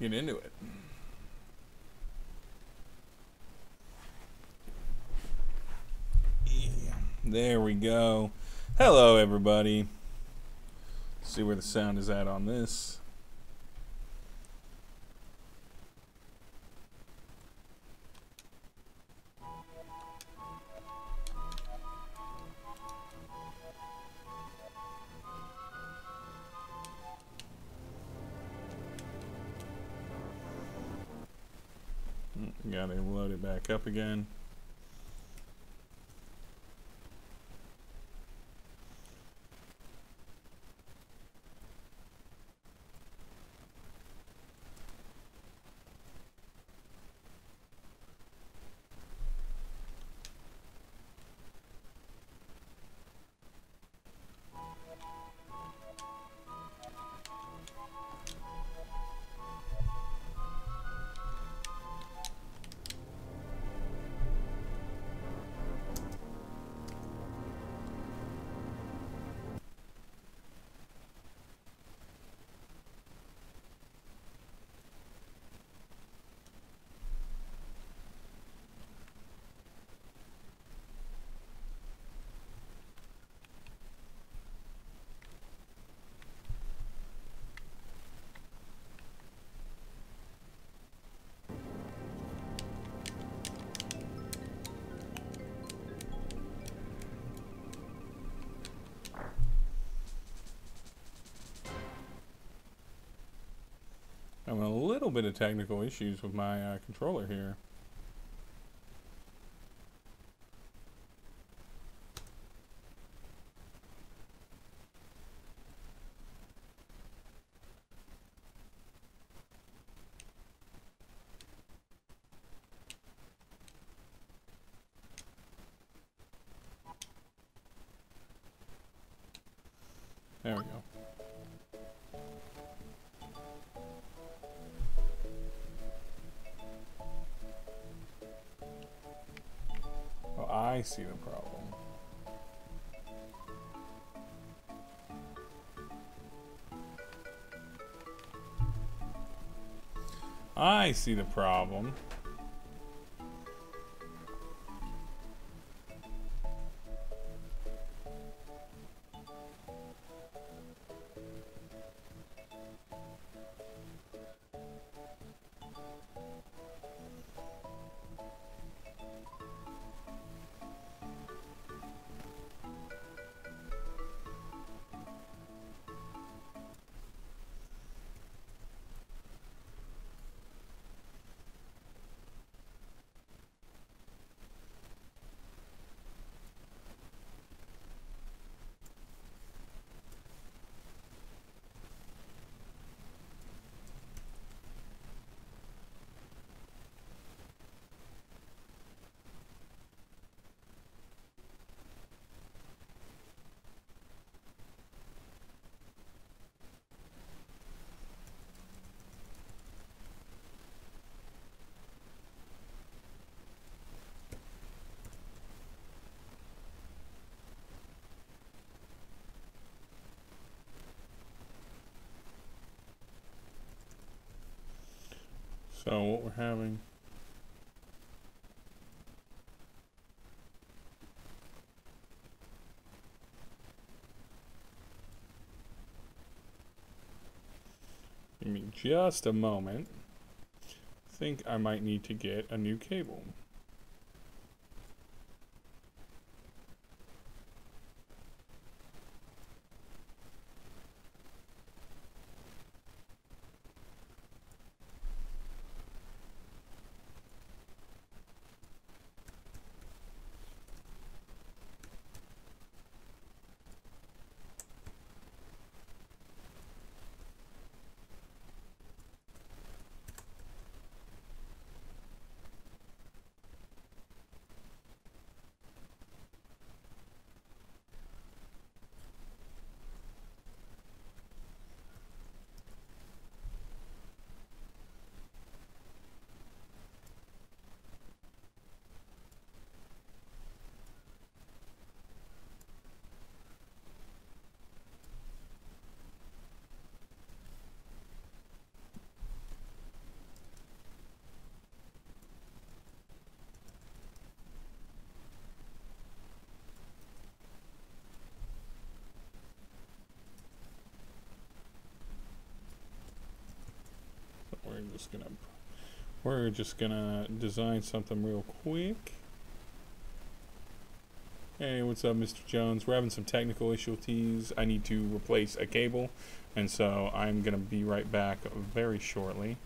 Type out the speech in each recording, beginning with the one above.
get into it. Yeah, there we go. Hello, everybody. see where the sound is at on this. Back up again. A little bit of technical issues with my uh, controller here. I see the problem. I see the problem. So what we're having Give me just a moment. think I might need to get a new cable. Just gonna we're just gonna design something real quick. Hey, what's up, Mr. Jones? We're having some technical issues. I need to replace a cable, and so I'm gonna be right back very shortly.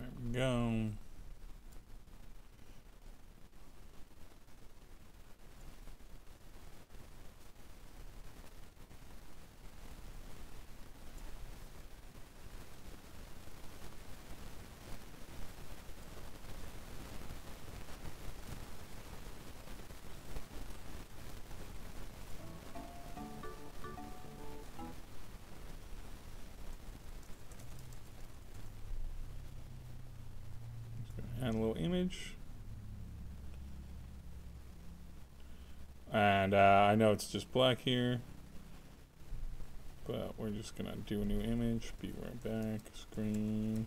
There we go. A little image. And uh, I know it's just black here, but we're just gonna do a new image, be right back, screen.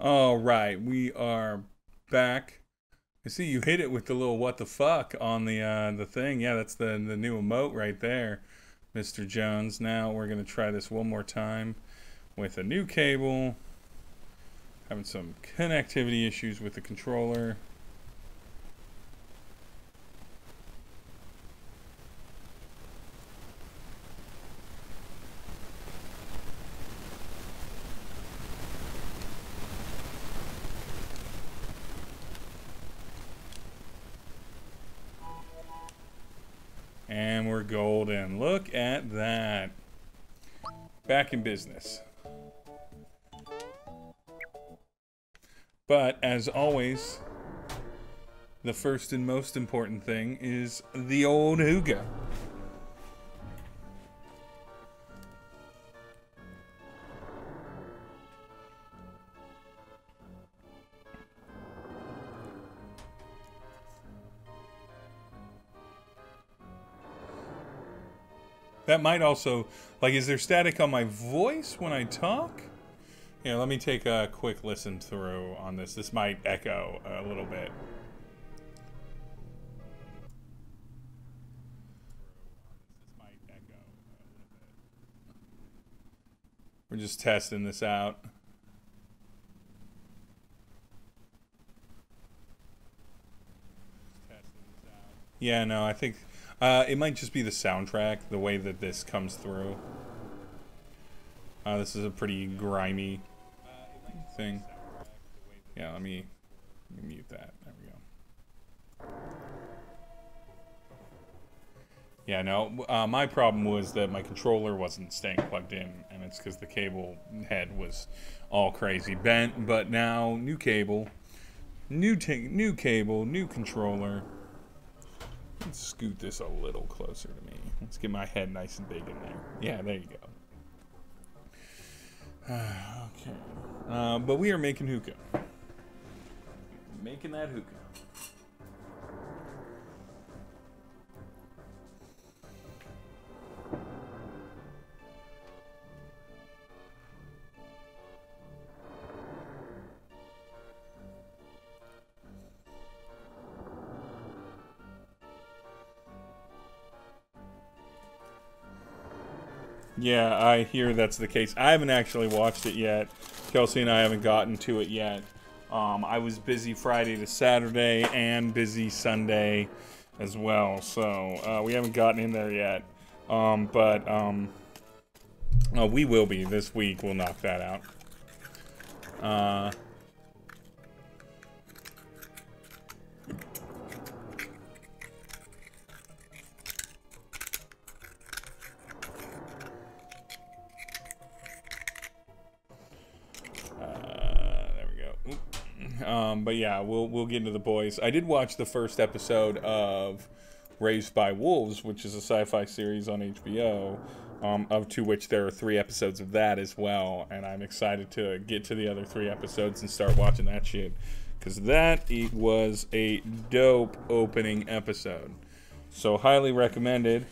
All right, we are back. I see you hit it with the little what the fuck on the uh, the thing. Yeah, that's the the new emote right there, Mr. Jones. Now we're gonna try this one more time with a new cable. Having some connectivity issues with the controller. Business. But as always, the first and most important thing is the old hookah. That might also, like, is there static on my voice when I talk? Yeah, let me take a quick listen through on this. This might echo a little bit. We're just testing this out. Yeah, no, I think uh, it might just be the soundtrack, the way that this comes through. Uh, this is a pretty grimy thing. Yeah, let me, let me mute that. There we go. Yeah, no, uh, my problem was that my controller wasn't staying plugged in, and it's because the cable head was all crazy bent. But now, new cable, new new cable, new controller. Let's scoot this a little closer to me. Let's get my head nice and big in there. Yeah, there you go. okay. Uh, but we are making hookah. Making that hookah. Yeah, I hear that's the case. I haven't actually watched it yet. Kelsey and I haven't gotten to it yet. Um, I was busy Friday to Saturday and busy Sunday as well, so uh, we haven't gotten in there yet. Um, but um, uh, we will be this week. We'll knock that out. Uh, Um, but yeah, we'll we'll get into the boys. I did watch the first episode of Raised by Wolves, which is a sci-fi series on HBO, um, of to which there are three episodes of that as well, and I'm excited to get to the other three episodes and start watching that shit because that was a dope opening episode. So highly recommended.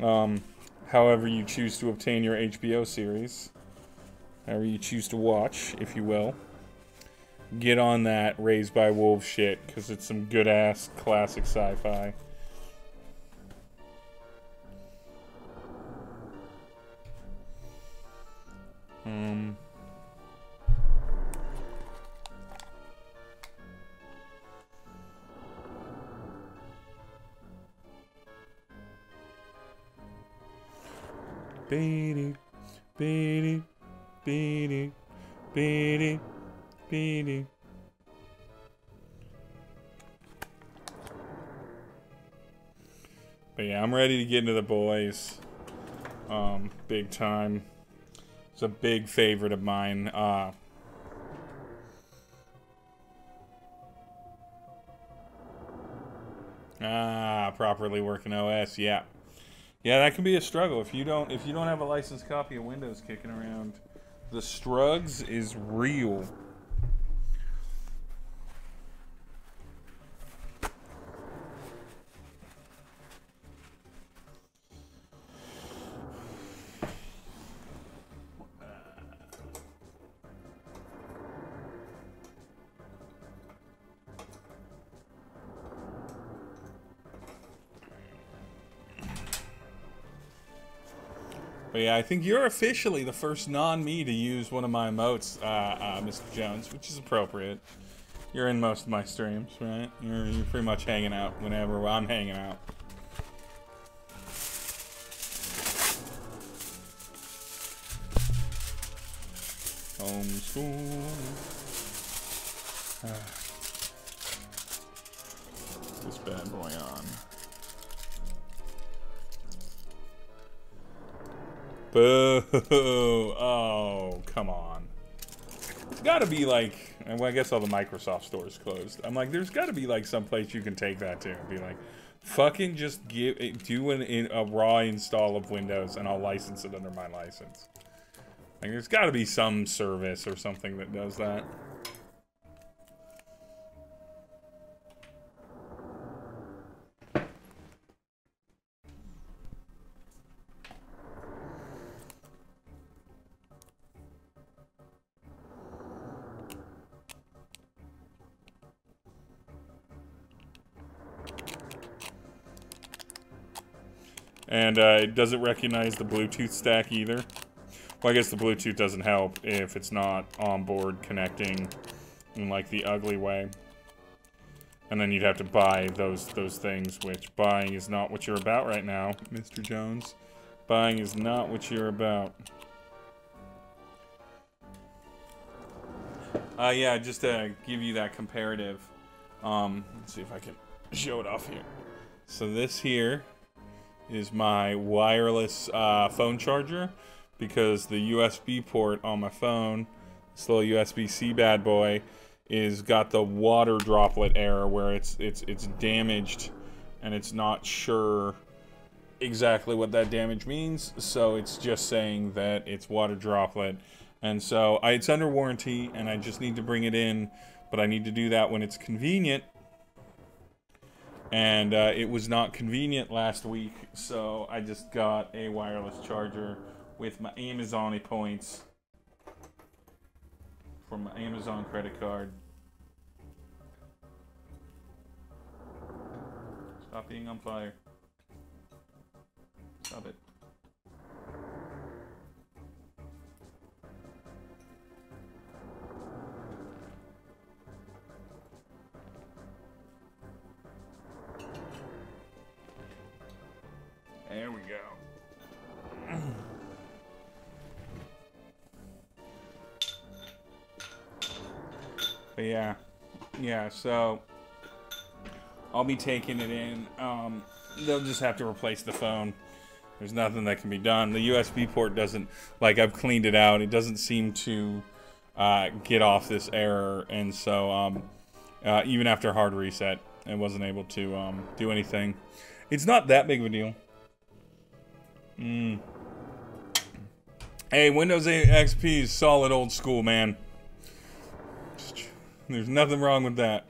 Um, however you choose to obtain your HBO series, however you choose to watch, if you will get on that Raised by Wolves shit because it's some good ass classic sci-fi. Um. Beady, beady, beady, beady. Beanie. But yeah, I'm ready to get into the boys. Um, big time. It's a big favorite of mine. Uh, ah, properly working OS. Yeah, yeah, that can be a struggle if you don't if you don't have a licensed copy of Windows kicking around. The strugs is real. I think you're officially the first non-me to use one of my emotes, uh, uh, Mr. Jones, which is appropriate. You're in most of my streams, right? You're, you're pretty much hanging out whenever I'm hanging out. Homeschool. this bad boy on. Boo! Oh, come on. It's gotta be like, well, I guess all the Microsoft stores closed. I'm like, there's gotta be like some place you can take that to and be like, fucking just give, eh, do an, a raw install of Windows and I'll license it under my license. Like, there's gotta be some service or something that does that. And uh, it doesn't recognize the Bluetooth stack either. Well, I guess the Bluetooth doesn't help if it's not onboard connecting in like the ugly way. And then you'd have to buy those those things, which buying is not what you're about right now, Mr. Jones. Buying is not what you're about. Uh, yeah, just to give you that comparative. Um, let's see if I can show it off here. So this here is my wireless uh, phone charger because the USB port on my phone, this little USB-C bad boy, is got the water droplet error where it's it's it's damaged and it's not sure exactly what that damage means. So it's just saying that it's water droplet. And so I, it's under warranty and I just need to bring it in, but I need to do that when it's convenient and uh, it was not convenient last week, so I just got a wireless charger with my Amazon points from my Amazon credit card. Stop being on fire. Stop it. There we go. but yeah, yeah, so I'll be taking it in. Um, they'll just have to replace the phone. There's nothing that can be done. The USB port doesn't, like, I've cleaned it out. It doesn't seem to uh, get off this error. And so, um, uh, even after hard reset, it wasn't able to um, do anything. It's not that big of a deal. Mm. Hey, Windows 8 XP is solid old school, man. There's nothing wrong with that.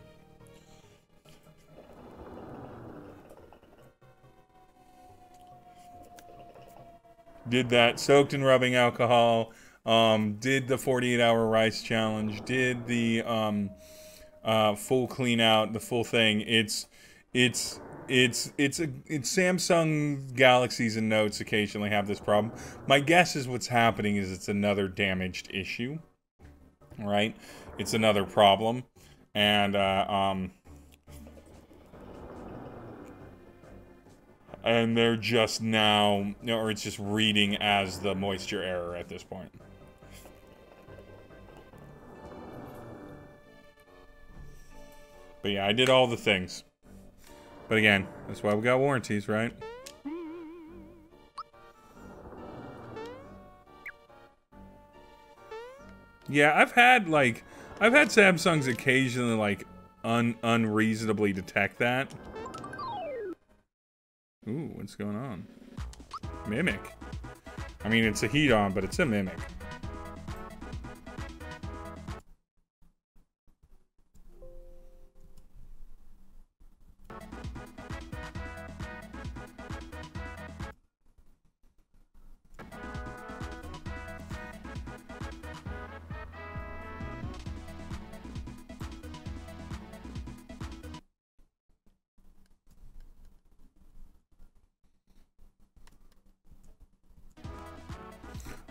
Did that soaked in rubbing alcohol. Um, did the 48 hour rice challenge. Did the um, uh, full clean out, the full thing. It's it's it's it's a it's Samsung Galaxies and Notes occasionally have this problem. My guess is what's happening is it's another damaged issue, right? It's another problem, and uh, um, and they're just now, or it's just reading as the moisture error at this point. But yeah, I did all the things. But again, that's why we got warranties, right? Yeah, I've had like I've had Samsungs occasionally like un unreasonably detect that. Ooh, what's going on? Mimic. I mean, it's a Hidon, but it's a mimic.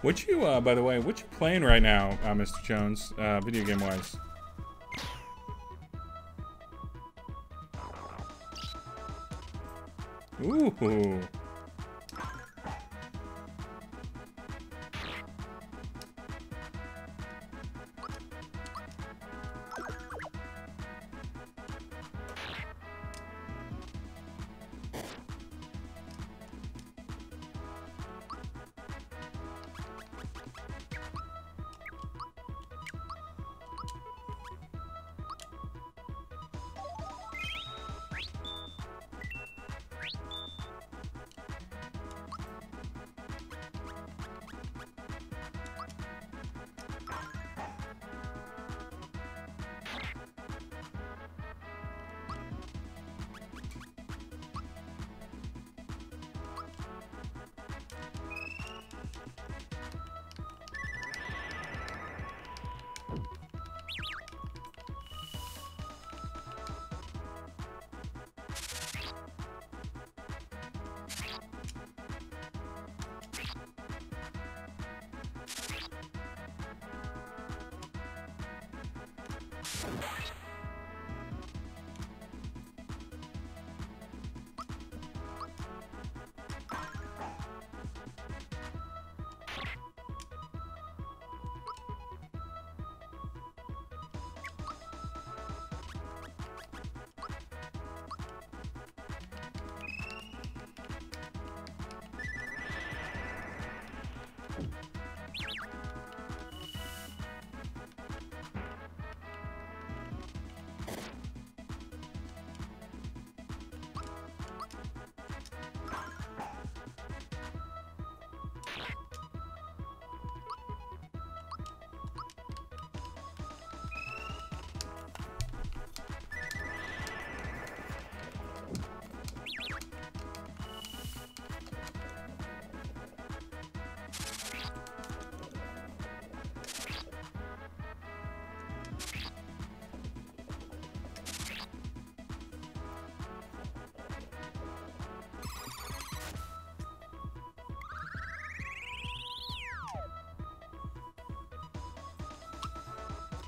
What you, uh, by the way, what you playing right now, uh, Mr. Jones, uh, video game wise? Ooh.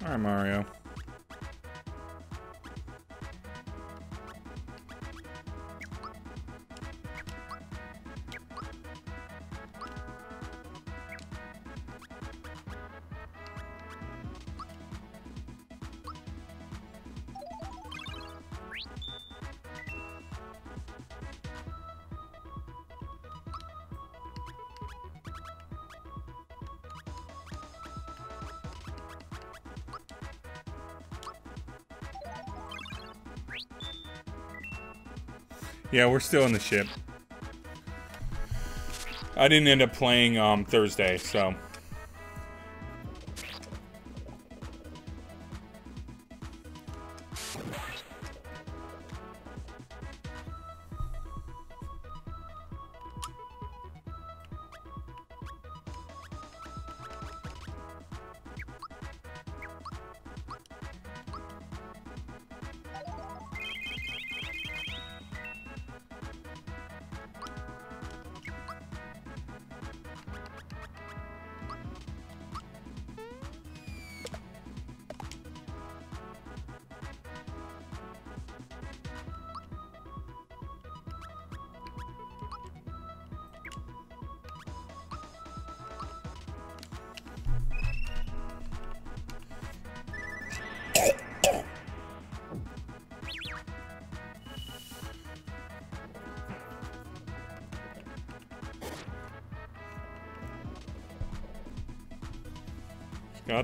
Alright, Mario. Yeah, we're still in the ship. I didn't end up playing um, Thursday, so.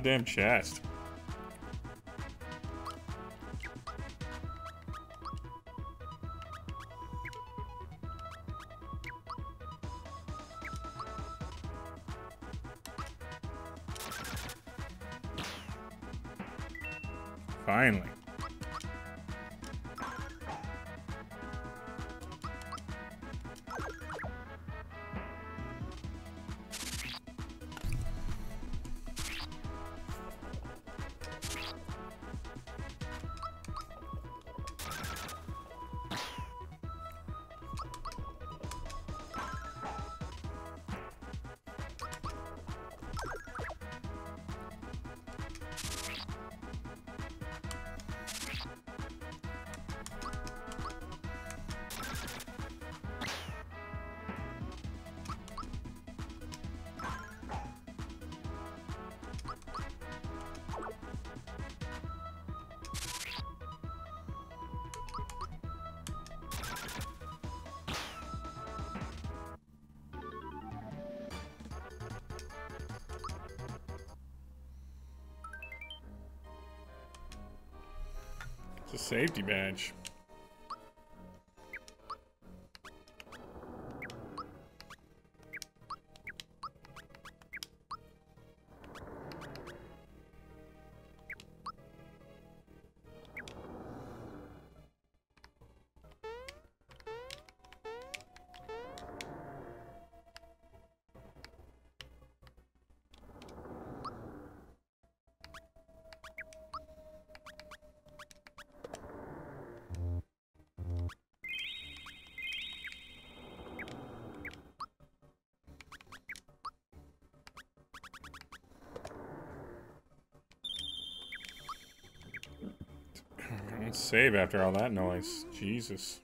Goddamn chest. It's a safety badge. Save after all that noise. Jesus.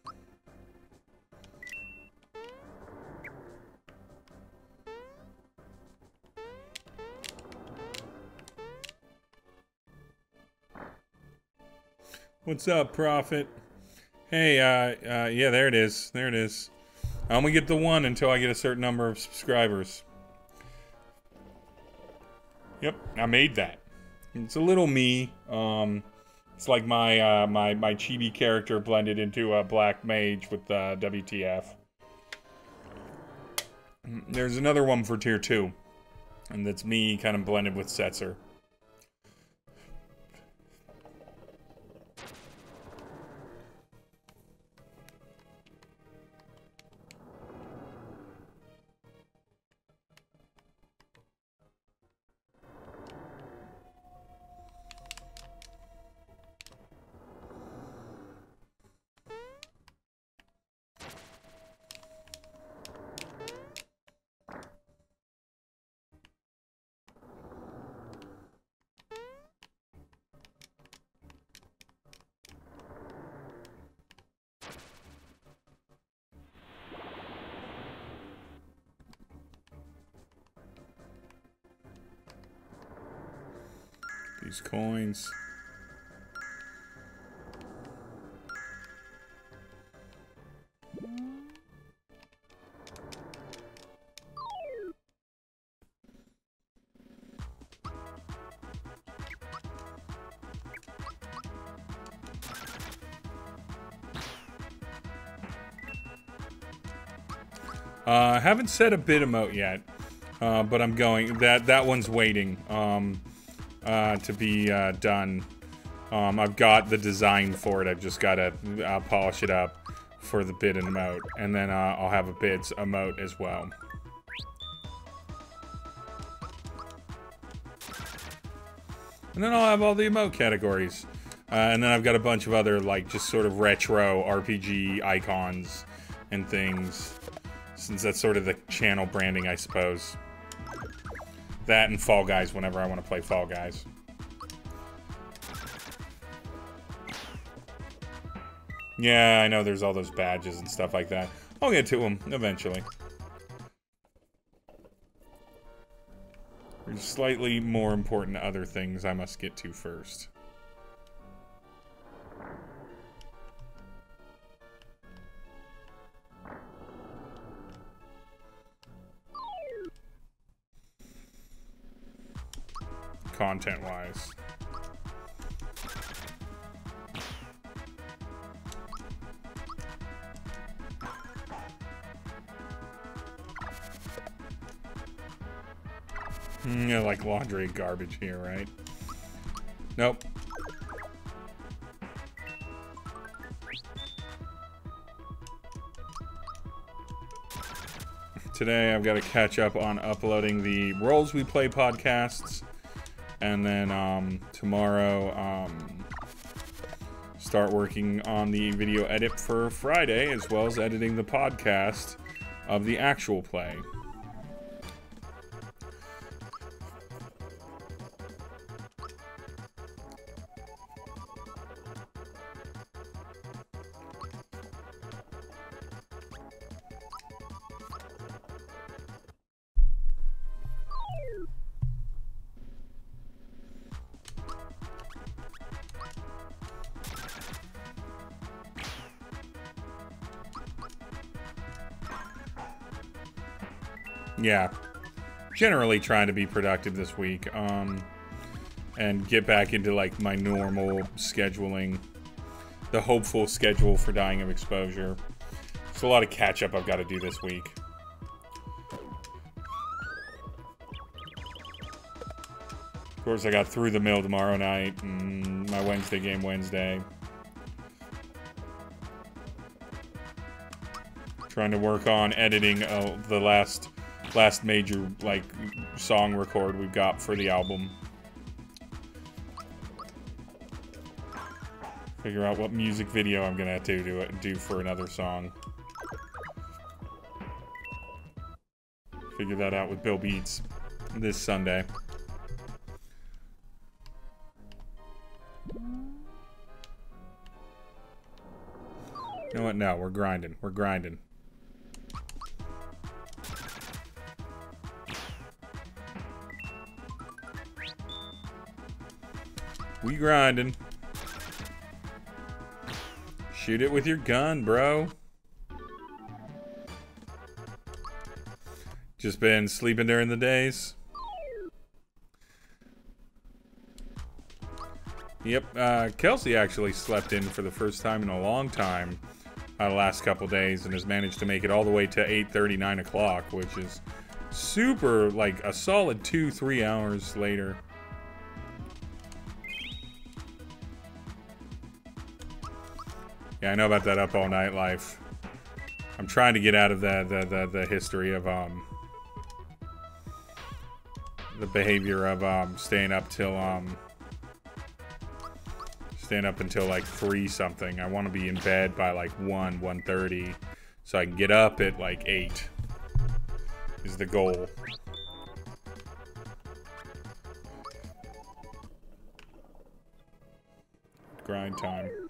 What's up, Prophet? Hey, uh, uh, yeah, there it is. There it is. I only get the one until I get a certain number of subscribers. Yep, I made that. It's a little me. Um, it's like my uh, my my chibi character blended into a black mage with uh, WTF. There's another one for tier two, and that's me kind of blended with Setzer. These coins. Uh, haven't said a bit emote yet, uh, but I'm going. That that one's waiting. Um, uh, to be uh, done. Um, I've got the design for it. I've just got to uh, polish it up for the bid and emote. And then uh, I'll have a bids emote as well. And then I'll have all the emote categories. Uh, and then I've got a bunch of other, like, just sort of retro RPG icons and things. Since that's sort of the channel branding, I suppose. That and Fall Guys whenever I want to play Fall Guys. Yeah, I know there's all those badges and stuff like that. I'll get to them eventually. There's slightly more important other things I must get to first. Content-wise. Mm, yeah, like laundry garbage here, right? Nope. Today I've got to catch up on uploading the Roles We Play podcasts and then um, tomorrow, um, start working on the video edit for Friday, as well as editing the podcast of the actual play. Generally trying to be productive this week. Um, and get back into like my normal scheduling. the hopeful schedule for dying of exposure. It's a lot of catch up I've got to do this week. Of course, I got through the mill tomorrow night, and my Wednesday game Wednesday. Trying to work on editing uh, the last last major like song record we've got for the album. Figure out what music video I'm gonna have to do, do for another song. Figure that out with Bill Beats this Sunday. You know what? No, we're grinding. We're grinding. We grinding. Shoot it with your gun, bro. Just been sleeping during the days. Yep, uh, Kelsey actually slept in for the first time in a long time uh, the last couple days and has managed to make it all the way to 8.30, 9 o'clock, which is super, like, a solid two, three hours later. Yeah, I know about that up all night life. I'm trying to get out of the the the, the history of um the behavior of um staying up till um staying up until like three something. I want to be in bed by like one one thirty, so I can get up at like eight. Is the goal. Grind time.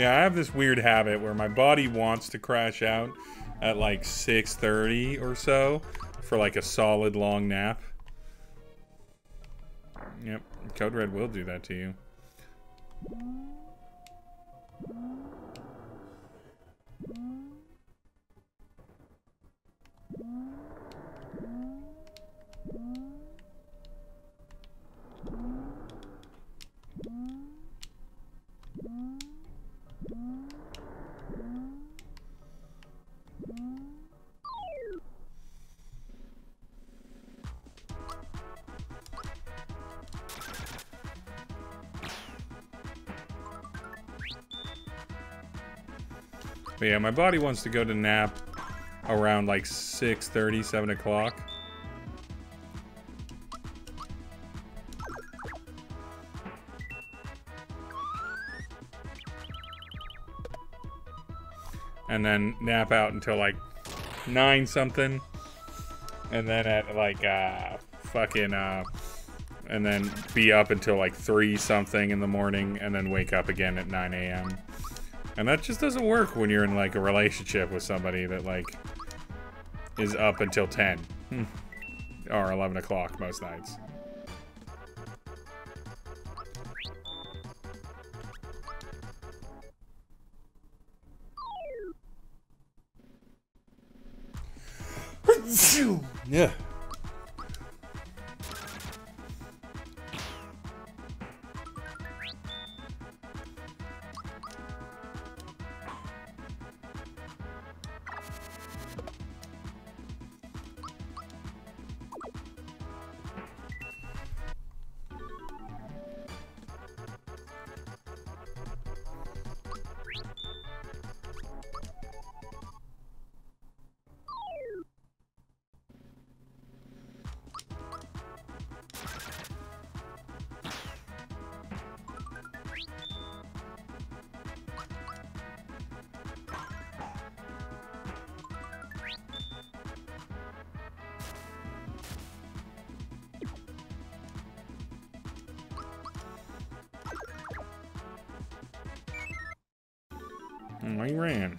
Yeah, I have this weird habit where my body wants to crash out at like 6.30 or so for like a solid long nap. Yep, Code Red will do that to you. But yeah, my body wants to go to nap around like 6.30, 7 o'clock. And then nap out until like 9 something. And then at like, uh, fucking, uh, and then be up until like 3 something in the morning and then wake up again at 9 a.m. And that just doesn't work when you're in like a relationship with somebody that like is up until 10 hmm. or 11 o'clock most nights. yeah. Oh, he ran.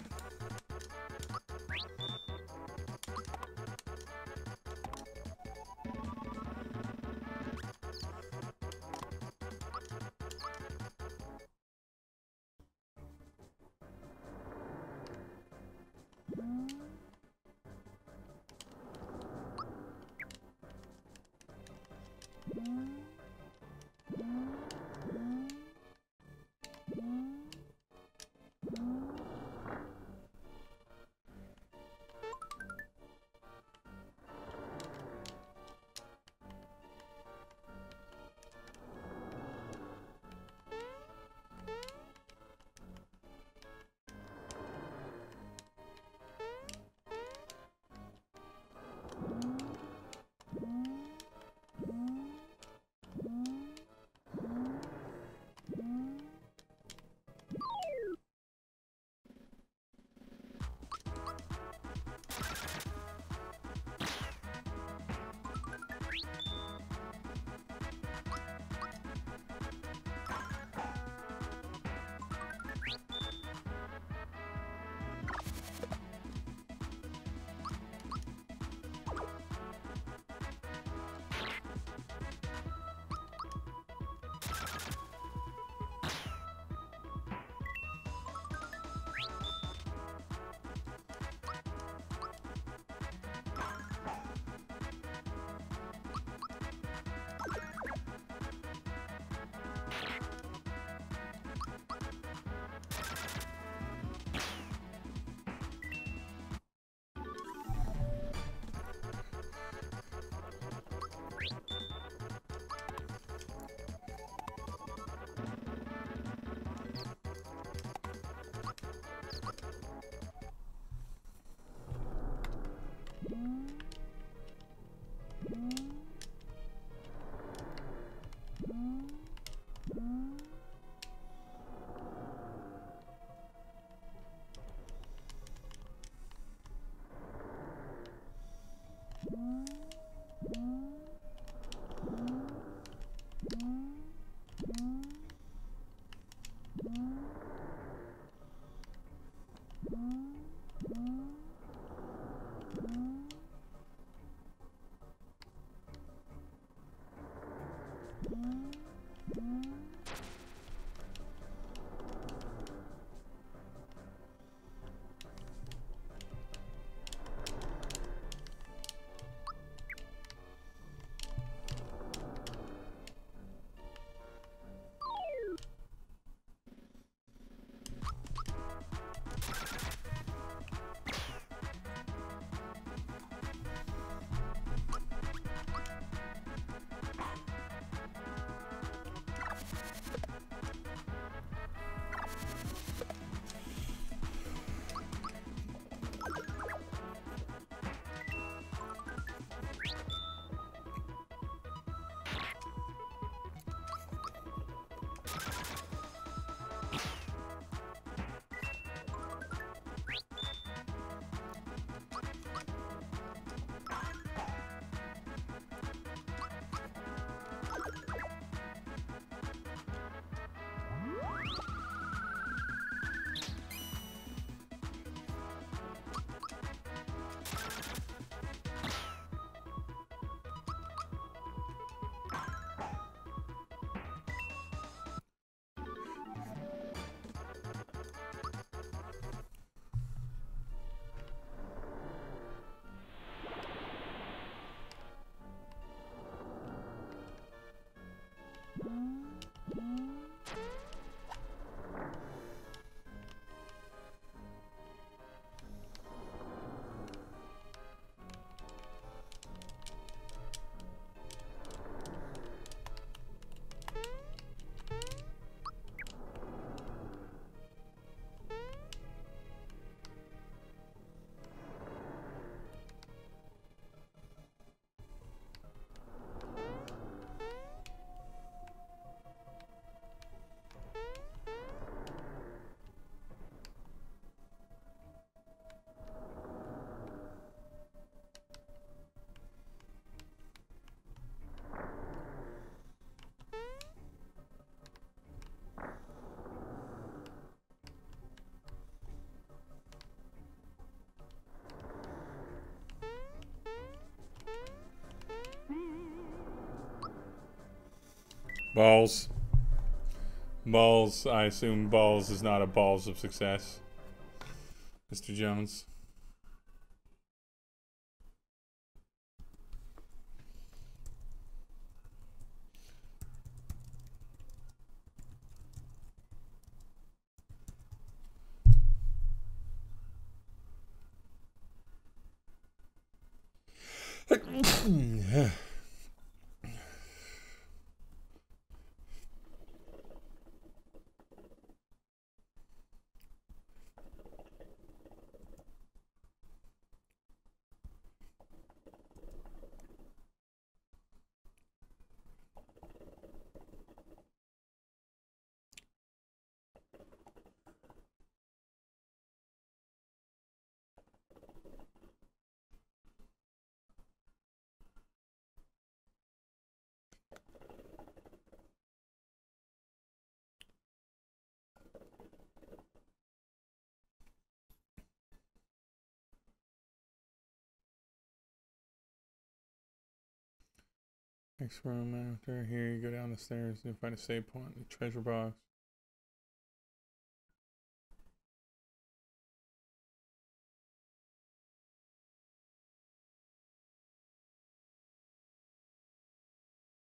Balls. Balls. I assume balls is not a balls of success. Mr. Jones. Next room after here, you go down the stairs and find a save point, in the treasure box.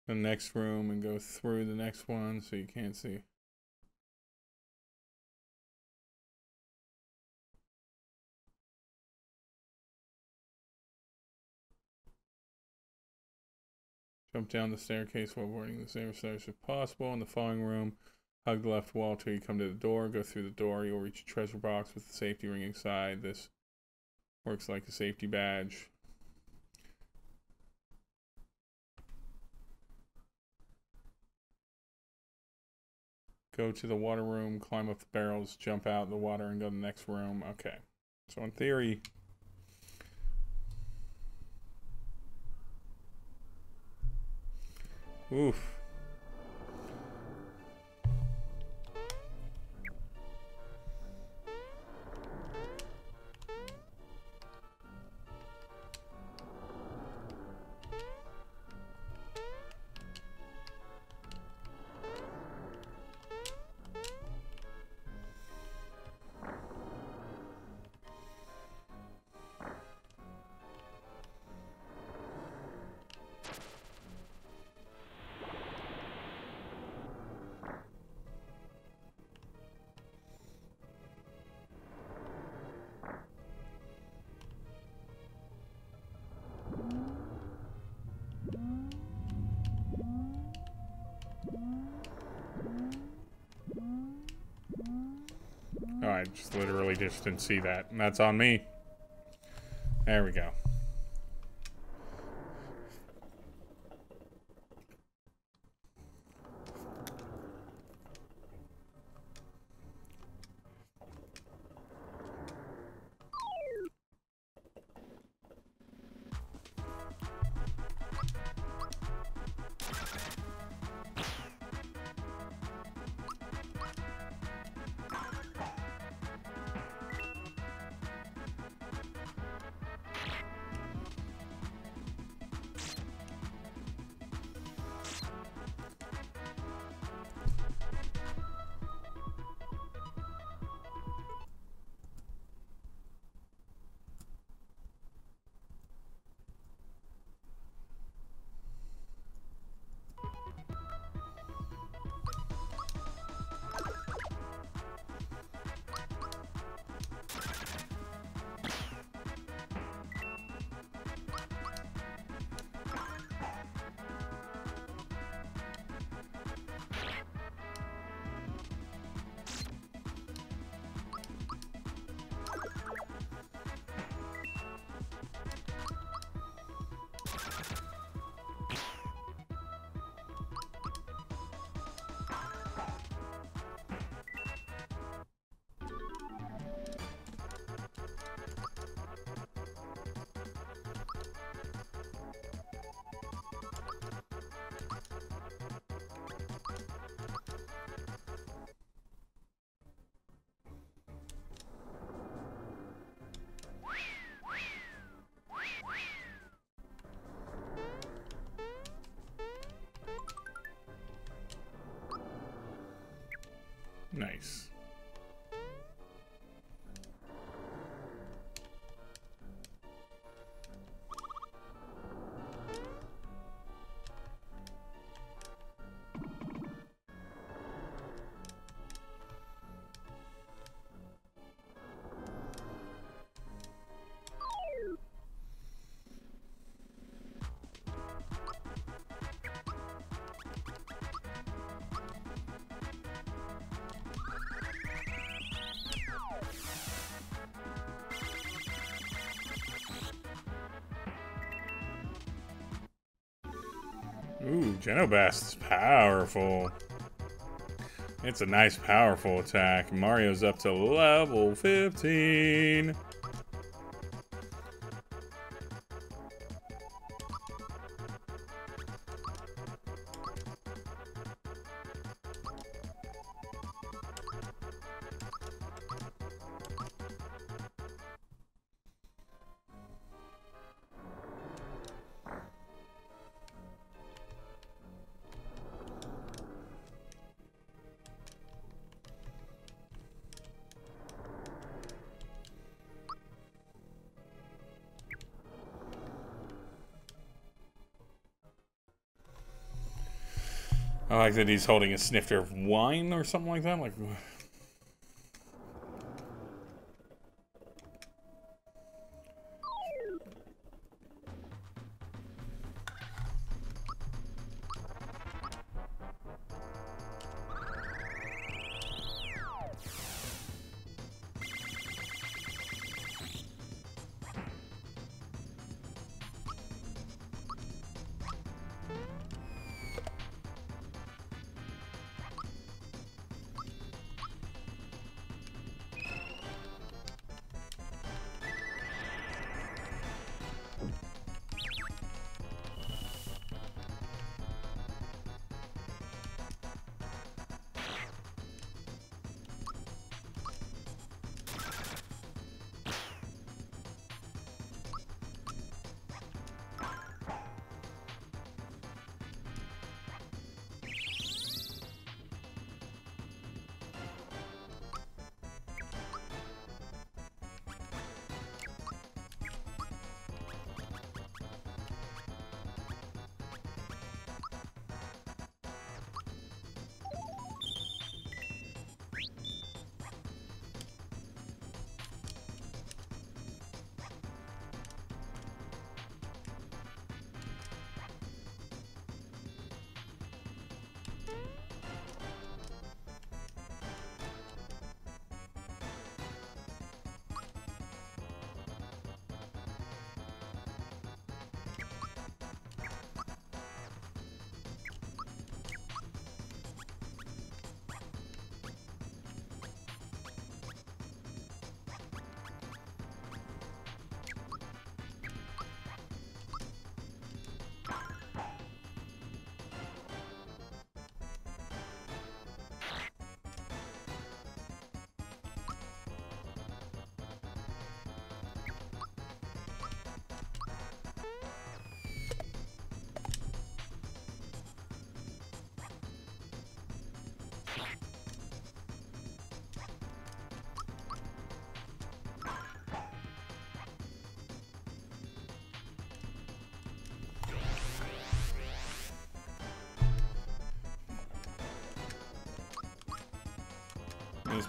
The next room and go through the next one so you can't see. Jump down the staircase while avoiding the same stairs if possible. In the following room, hug the left wall till you come to the door. Go through the door. You'll reach a treasure box with the safety ring inside. This works like a safety badge. Go to the water room, climb up the barrels, jump out the water, and go to the next room. Okay. So in theory, Oof. Just literally just didn't see that. And that's on me. There we go. Nice. Ooh, Geno Blast is powerful. It's a nice, powerful attack. Mario's up to level 15. Like that he's holding a snifter of wine or something like that. Like,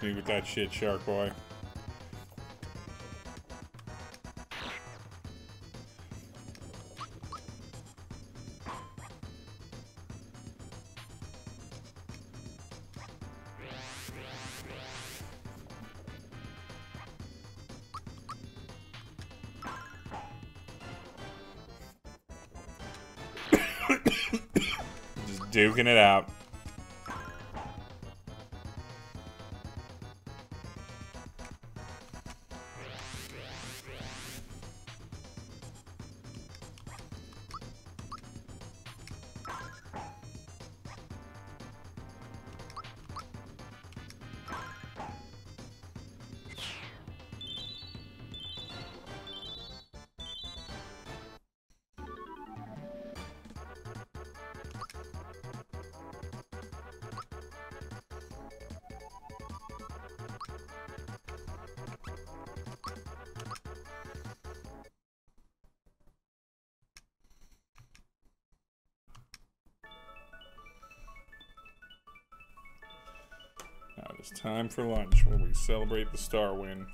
Me with that shit, Shark Boy. Just duking it out. Time for lunch where we celebrate the star win.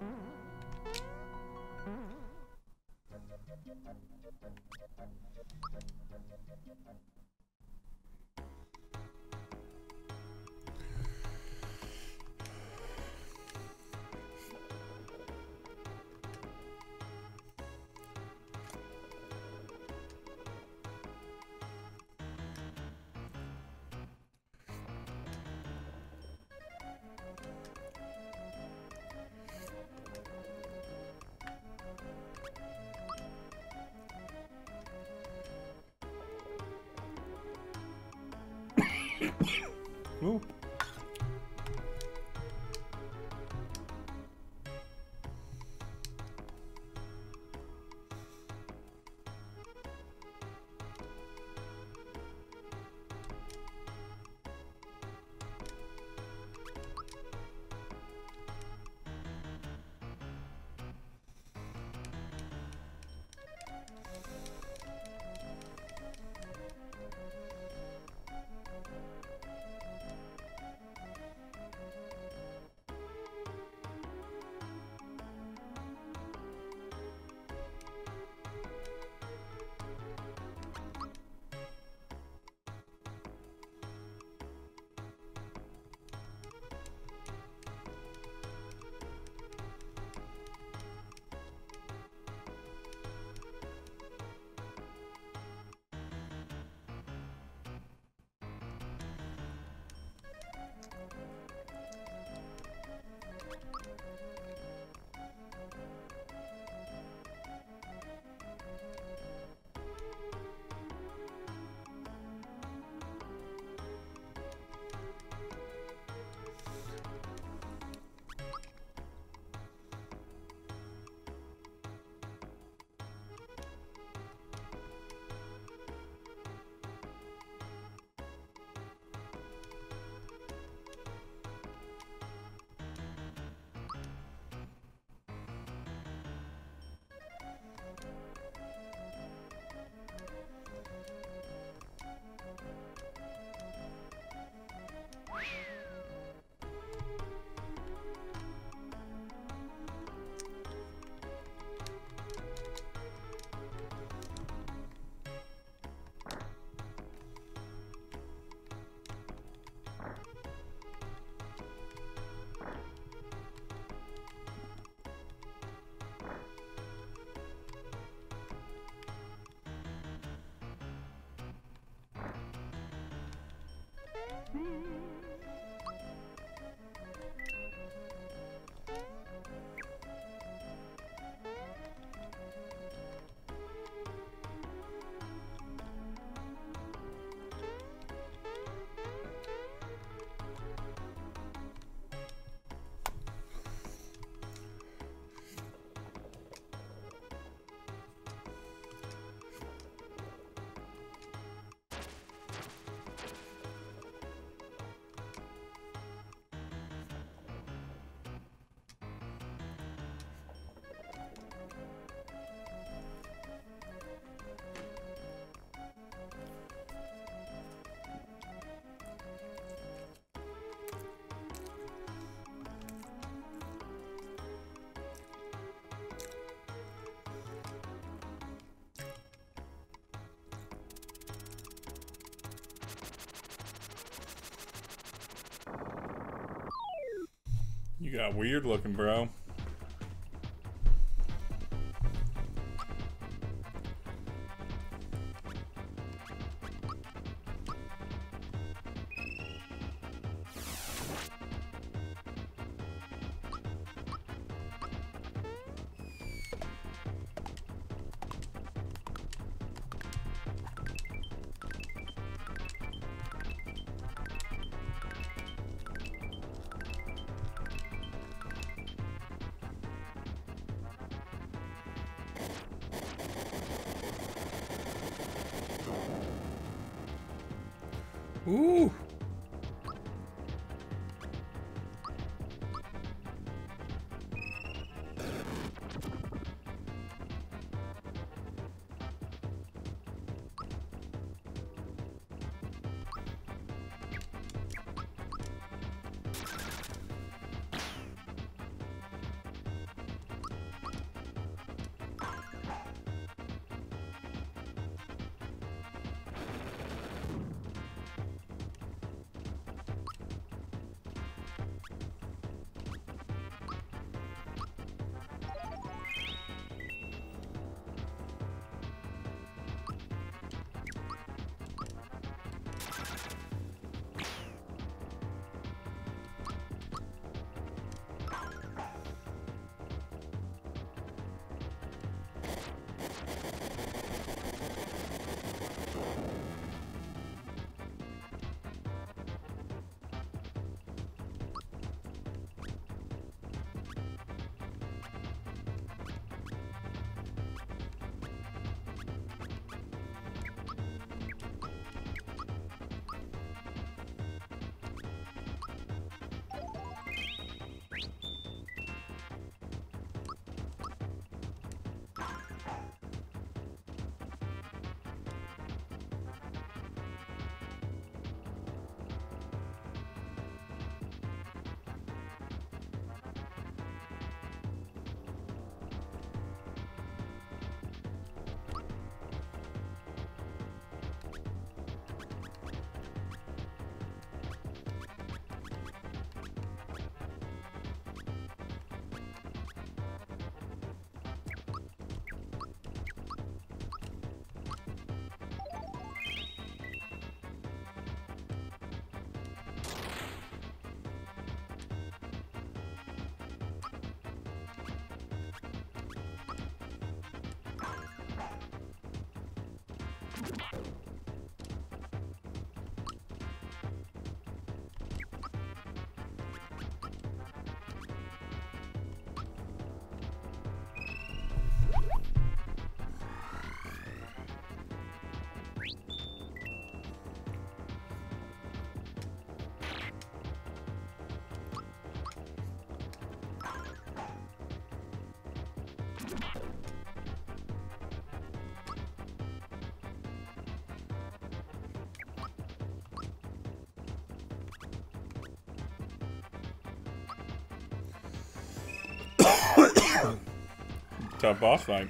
Ooh. Thank you. You got weird looking, bro. Ooh. Tough boss fight.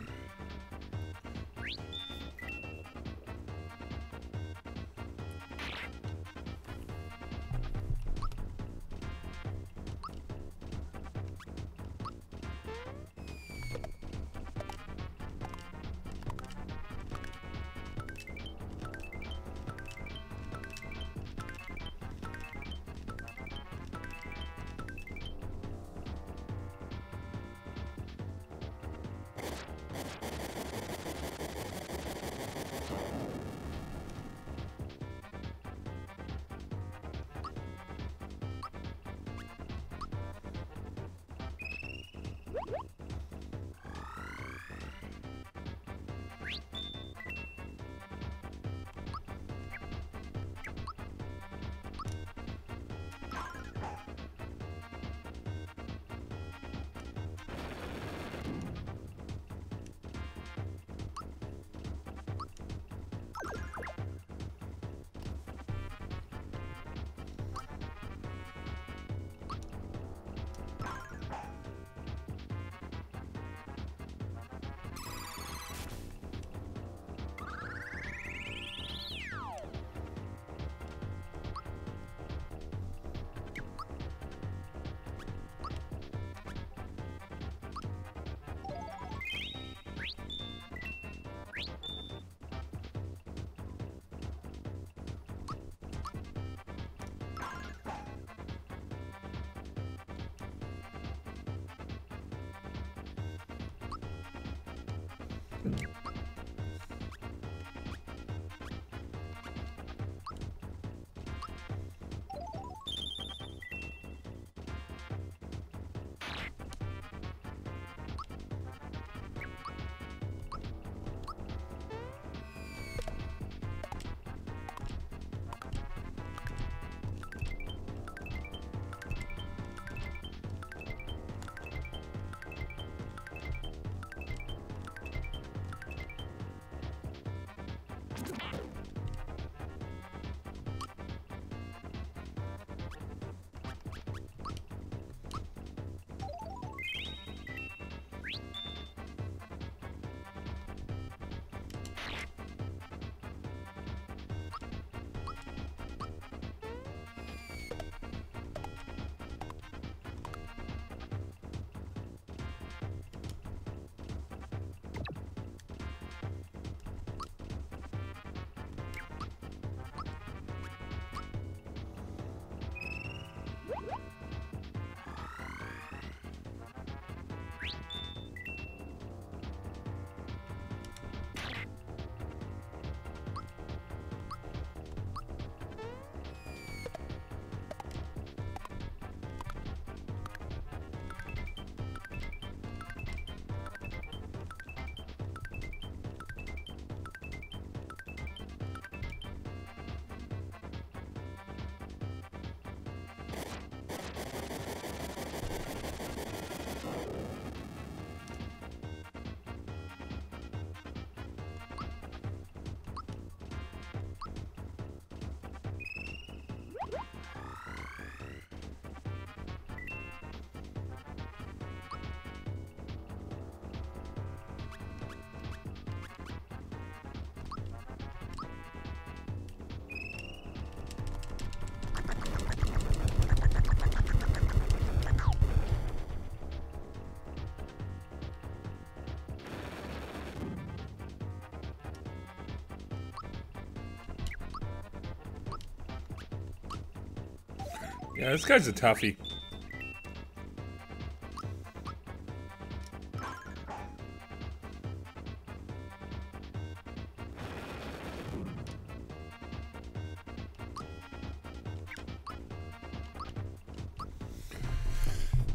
Yeah, this guy's a toughie.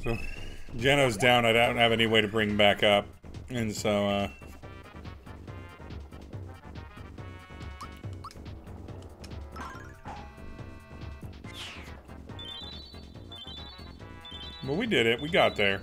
So, Geno's down. I don't have any way to bring him back up. And so, uh, got there.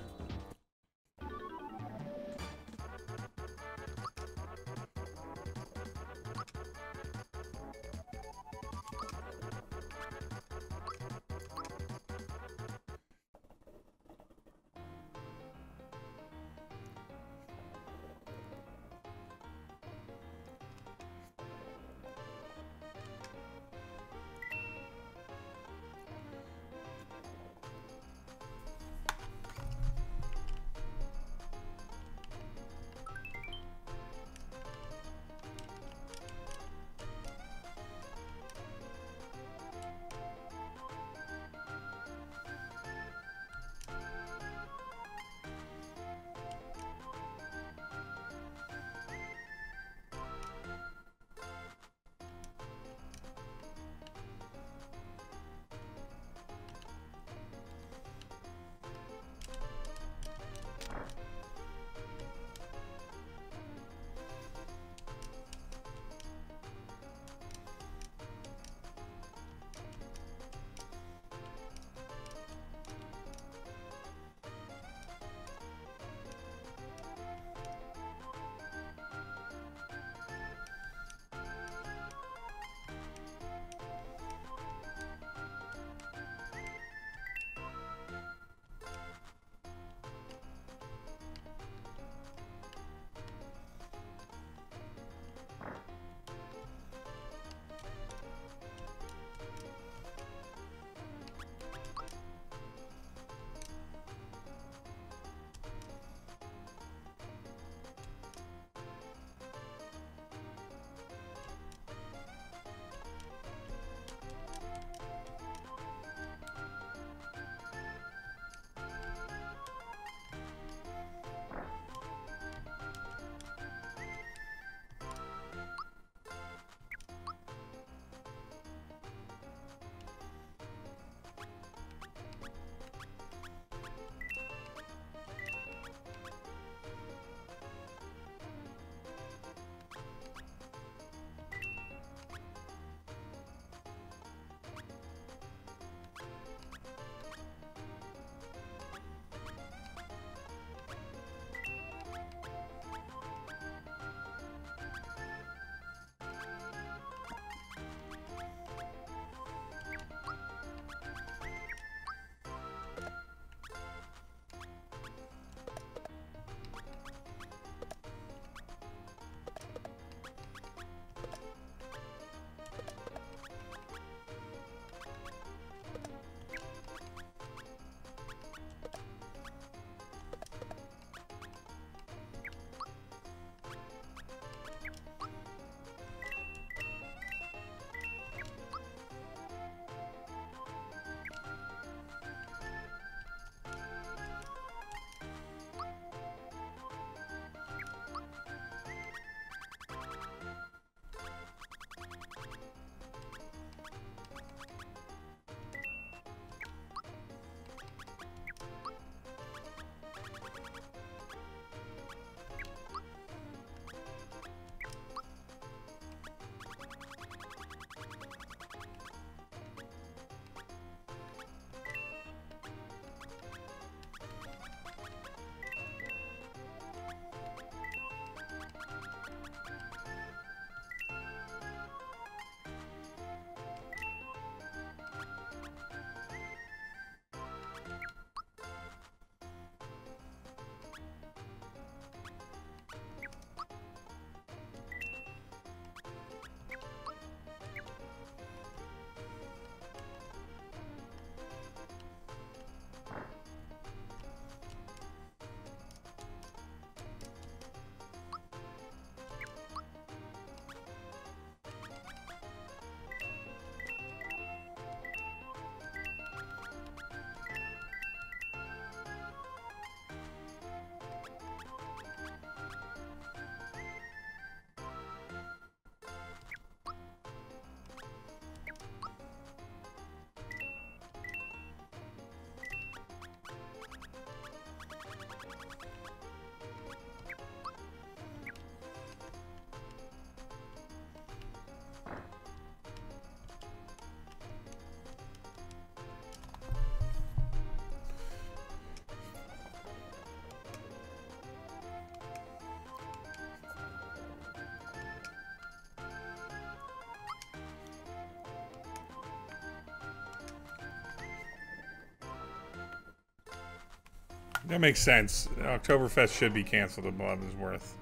That makes sense. Oktoberfest should be canceled at Blood is Worth.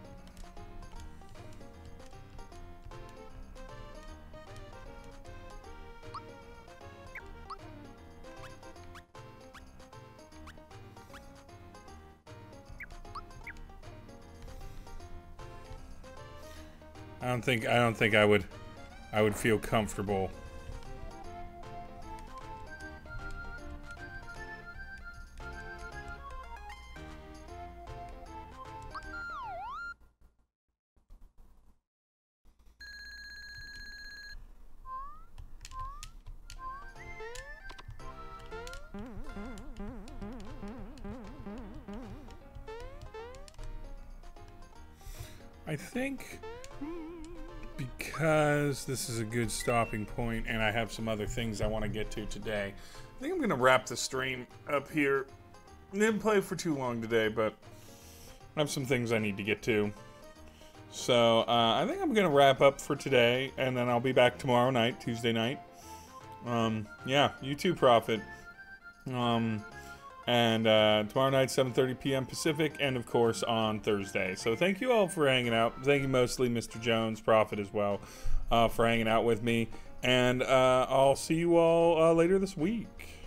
I don't think I don't think I would I would feel comfortable this is a good stopping point and I have some other things I want to get to today, I think I'm going to wrap the stream up here. Didn't play for too long today, but I have some things I need to get to. So uh, I think I'm going to wrap up for today, and then I'll be back tomorrow night, Tuesday night. Um, yeah, YouTube Prophet. Um, and uh, tomorrow night 7.30 p.m pacific and of course on thursday so thank you all for hanging out thank you mostly mr jones prophet as well uh, for hanging out with me. And uh, i'll see you all uh, later this week